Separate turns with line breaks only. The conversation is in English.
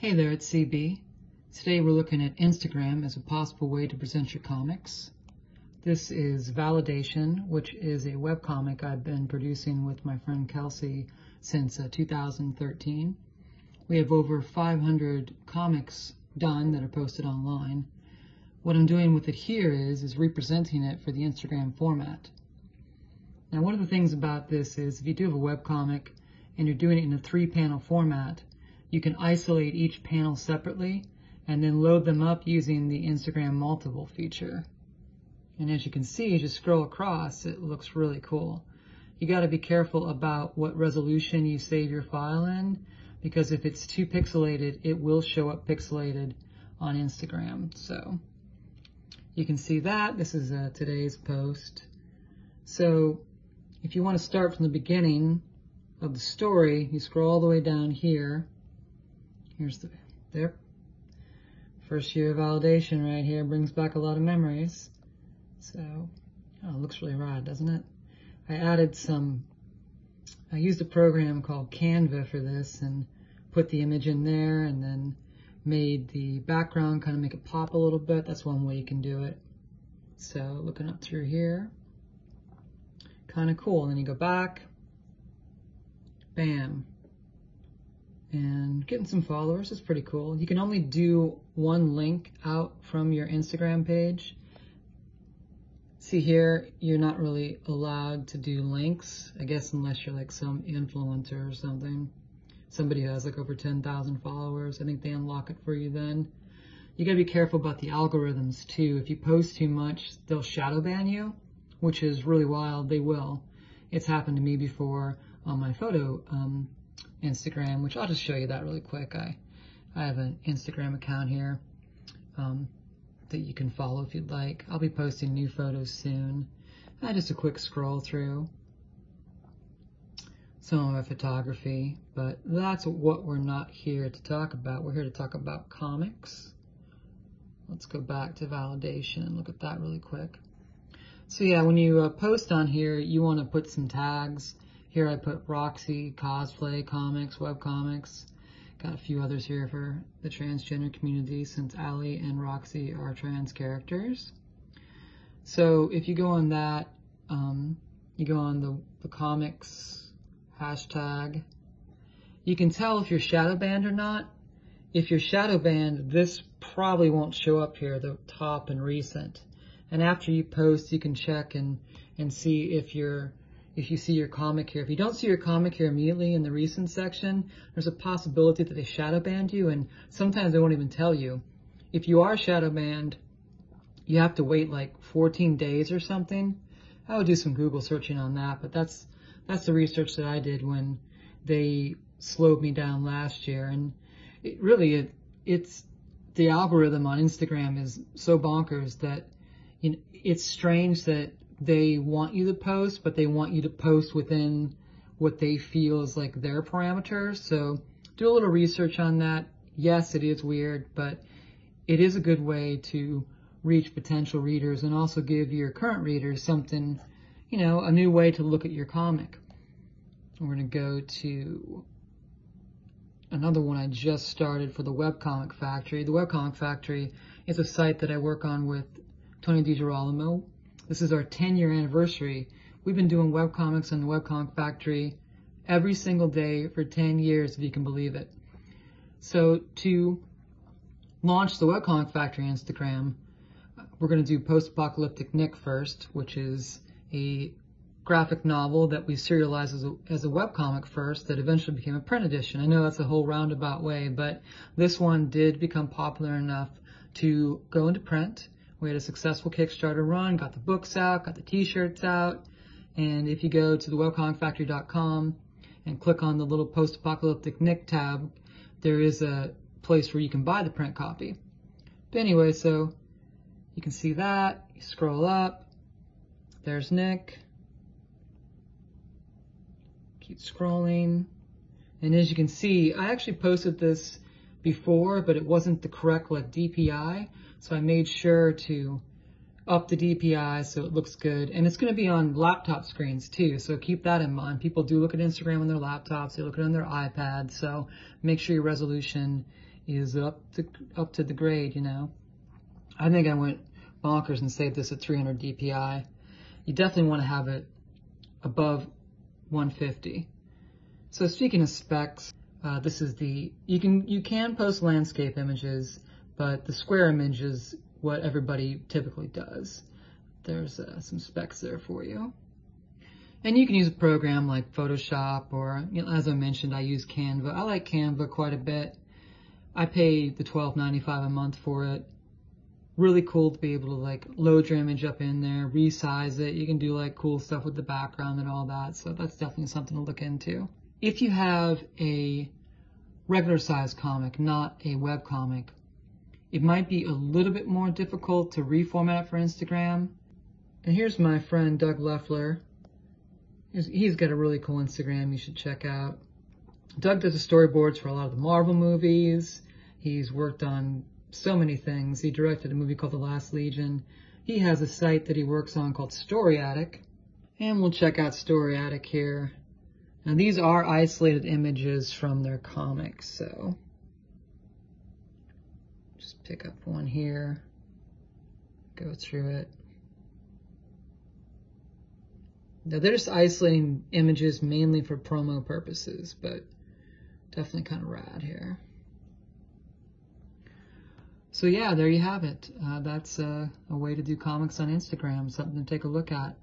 Hey there, it's CB. Today we're looking at Instagram as a possible way to present your comics. This is Validation, which is a webcomic I've been producing with my friend Kelsey since uh, 2013. We have over 500 comics done that are posted online. What I'm doing with it here is, is representing it for the Instagram format. Now one of the things about this is if you do have a webcomic and you're doing it in a three panel format, you can isolate each panel separately and then load them up using the Instagram multiple feature. And as you can see, as you scroll across, it looks really cool. You got to be careful about what resolution you save your file in because if it's too pixelated, it will show up pixelated on Instagram. So you can see that. This is uh, today's post. So if you want to start from the beginning of the story, you scroll all the way down here Here's the, there. First year of validation right here brings back a lot of memories. So, oh, it looks really rad, doesn't it? I added some, I used a program called Canva for this and put the image in there and then made the background kind of make it pop a little bit. That's one way you can do it. So looking up through here, kind of cool. And then you go back, bam, and getting some followers is pretty cool. You can only do one link out from your Instagram page. See here, you're not really allowed to do links, I guess unless you're like some influencer or something. Somebody who has like over 10,000 followers, I think they unlock it for you then. You gotta be careful about the algorithms too. If you post too much, they'll shadow ban you, which is really wild, they will. It's happened to me before on my photo um, Instagram, which I'll just show you that really quick. I, I have an Instagram account here um, that you can follow if you'd like. I'll be posting new photos soon. Uh, just a quick scroll through some of my photography, but that's what we're not here to talk about. We're here to talk about comics. Let's go back to validation and look at that really quick. So yeah, when you uh, post on here, you want to put some tags here I put Roxy, Cosplay, Comics, Web Comics. Got a few others here for the transgender community since Ali and Roxy are trans characters. So if you go on that, um, you go on the, the comics hashtag, you can tell if you're shadow banned or not. If you're shadow banned, this probably won't show up here, the top and recent. And after you post, you can check and, and see if you're if you see your comic here. If you don't see your comic here immediately in the recent section, there's a possibility that they shadow banned you, and sometimes they won't even tell you. If you are shadow banned, you have to wait like 14 days or something. I would do some Google searching on that, but that's that's the research that I did when they slowed me down last year, and it really it it's the algorithm on Instagram is so bonkers that you know, it's strange that they want you to post, but they want you to post within what they feel is like their parameters. So do a little research on that. Yes, it is weird, but it is a good way to reach potential readers and also give your current readers something, you know, a new way to look at your comic. We're going to go to another one I just started for the Webcomic Factory. The Webcomic Factory is a site that I work on with Tony DiGirolamo. This is our 10 year anniversary. We've been doing webcomics on the Webcomic Factory every single day for 10 years, if you can believe it. So to launch the Webcomic Factory Instagram, we're going to do Post-Apocalyptic Nick first, which is a graphic novel that we serialized as a, as a webcomic first that eventually became a print edition. I know that's a whole roundabout way, but this one did become popular enough to go into print we had a successful Kickstarter run, got the books out, got the t-shirts out, and if you go to the webcomicfactory.com and click on the little post-apocalyptic Nick tab, there is a place where you can buy the print copy. But anyway, so you can see that, you scroll up, there's Nick, keep scrolling, and as you can see, I actually posted this before, but it wasn't the correct like DPI. So I made sure to up the DPI so it looks good. And it's going to be on laptop screens too, so keep that in mind. People do look at Instagram on their laptops, they look at it on their iPad, so make sure your resolution is up to up to the grade, you know? I think I went bonkers and saved this at 300 DPI. You definitely want to have it above 150. So speaking of specs, uh, this is the you can you can post landscape images, but the square image is what everybody typically does. There's uh, some specs there for you. And you can use a program like Photoshop or, you know, as I mentioned, I use Canva. I like Canva quite a bit. I pay the $12.95 a month for it. Really cool to be able to like load your image up in there, resize it. You can do like cool stuff with the background and all that. So that's definitely something to look into. If you have a regular size comic, not a web comic, it might be a little bit more difficult to reformat for Instagram. And here's my friend Doug Lefler. He's got a really cool Instagram you should check out. Doug does the storyboards for a lot of the Marvel movies. He's worked on so many things. He directed a movie called The Last Legion. He has a site that he works on called Story Attic. And we'll check out Story Attic here. Now these are isolated images from their comics, so just pick up one here, go through it. Now they're just isolating images mainly for promo purposes, but definitely kind of rad here. So yeah, there you have it. Uh, that's a way to do comics on Instagram, something to take a look at.